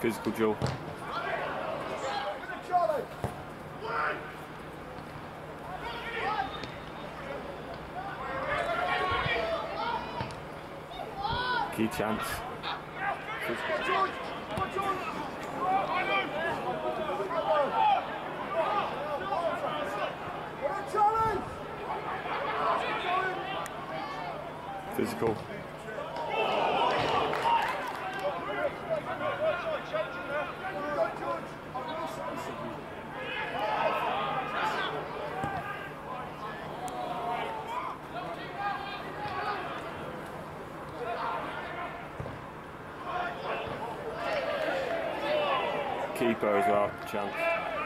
Physical duel. Key chance. Physical. keeper as well, chance.